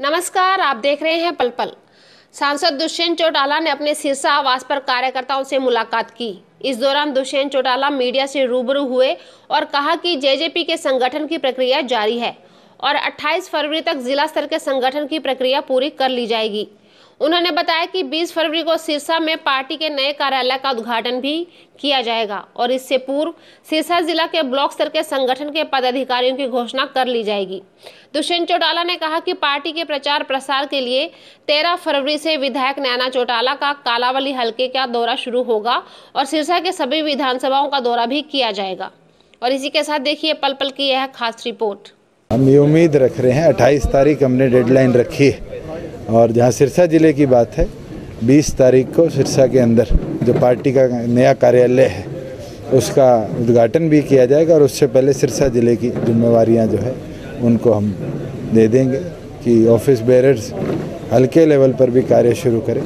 नमस्कार, आप देख रहे हैं पल पल सांसद दुष्यंत चौटाला ने अपने सिरसा आवास पर कार्यकर्ताओं से मुलाकात की। इस दौरान दुष्यंत चौटाला मीडिया से रूबरू हुए और कहा कि जेजेपी के संगठन की प्रक्रिया जारी है और 28 फरवरी तक जिला स्तर के संगठन की प्रक्रिया पूरी कर ली जाएगी। उन्होंने बताया कि 20 फरवरी को सिरसा में पार्टी के नए कार्यालय का उद्घाटन भी किया जाएगा और इससे पूर्व सिरसा जिला के ब्लॉक स्तर के संगठन के पदाधिकारियों की घोषणा कर ली जाएगी। दुष्यंत चौटाला ने कहा कि पार्टी के प्रचार प्रसार के लिए 13 फरवरी से विधायक नैना चौटाला का कालावली हल्के का दौरा शुरू होगा और सिरसा के सभी विधानसभाओं का दौरा भी किया जाएगा। और इसी के साथ देखिए पल पल की यह खास रिपोर्ट। हम ये उम्मीद रख रहे हैं 28 तारीख हमने डेडलाइन रखी है। और जहाँ सिरसा ज़िले की बात है 20 तारीख को सिरसा के अंदर जो पार्टी का नया कार्यालय है, उसका उद्घाटन भी किया जाएगा और उससे पहले सिरसा ज़िले की जिम्मेवारियाँ जो है, उनको हम दे देंगे कि ऑफ़िस बेरर्स हल्के लेवल पर भी कार्य शुरू करें।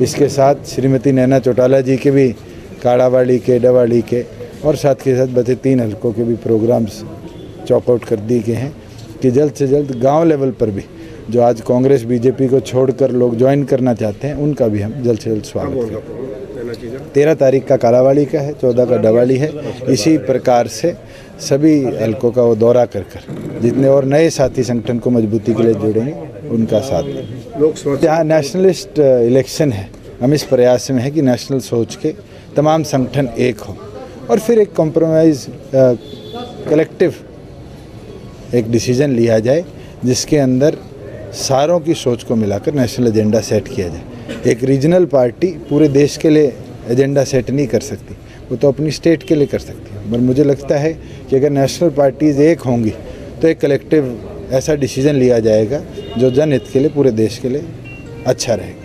इसके साथ श्रीमती नैना चौटाला जी के भी, काड़ावाड़ी के, डवाड़ी के और साथ के साथ बचे तीन हल्कों के भी प्रोग्राम्स चॉकआउट कर दिए गए हैं कि जल्द से जल्द गाँव लेवल पर भी जो आज कांग्रेस बीजेपी को छोड़कर लोग ज्वाइन करना चाहते हैं उनका भी हम जल्द से जल्द स्वागत करें तेरह तारीख का कालावाड़ी का है चौदह का डवाली है। इसी प्रकार से सभी हल्कों का वो दौरा कर कर जितने और नए साथी संगठन को मजबूती के लिए जुड़ेंगे उनका साथ जहाँ नेशनलिस्ट इलेक्शन है हम इस प्रयास में है कि नेशनल सोच के तमाम संगठन एक हो। और फिर एक कॉम्प्रोमाइज़ कलेक्टिव एक डिसीज़न लिया जाए जिसके अंदर सारों की सोच को मिलाकर नेशनल एजेंडा सेट किया जाए। एक रीजनल पार्टी पूरे देश के लिए एजेंडा सेट नहीं कर सकती। वो तो अपनी स्टेट के लिए कर सकती है। पर मुझे लगता है कि अगर नेशनल पार्टीज़ एक होंगी तो एक कलेक्टिव ऐसा डिसीज़न लिया जाएगा जो जनहित के लिए पूरे देश के लिए अच्छा रहेगा।